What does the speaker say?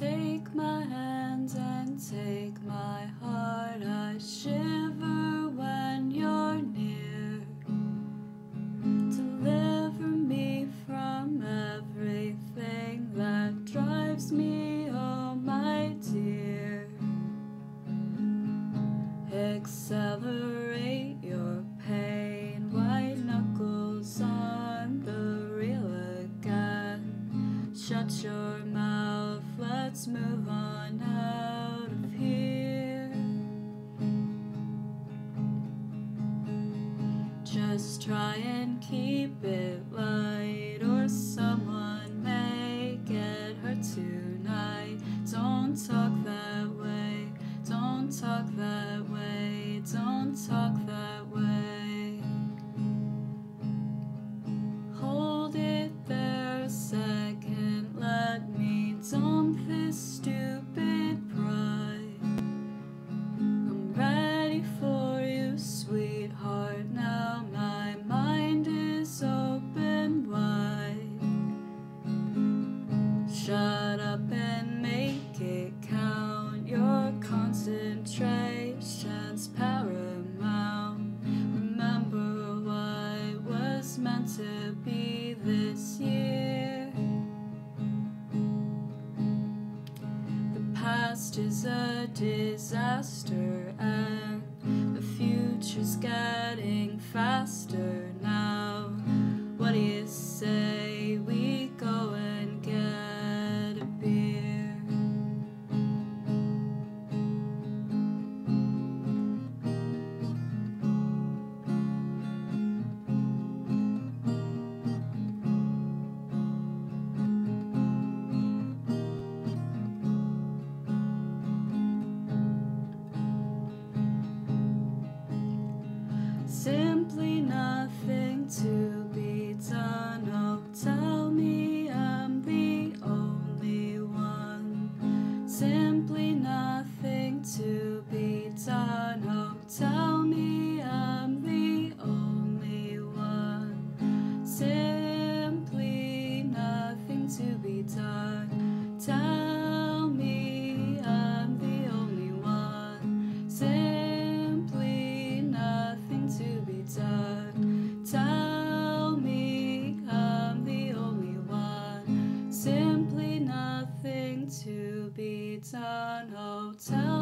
Take my hands and take my heart. I shiver when you're near. Deliver me from everything that drives me, oh my dear. Accelerate Shut your mouth, let's move on out of here. Just try and keep it light, Shut up and make it count. Your concentration's paramount. Remember what was meant to be this year. The past is a disaster and the future's getting faster now. Simply nothing to be done. Oh, tell me I'm the only one. Simply nothing to be done. Oh, tell Tell me I'm the only one. Simply nothing to be done. Oh, tell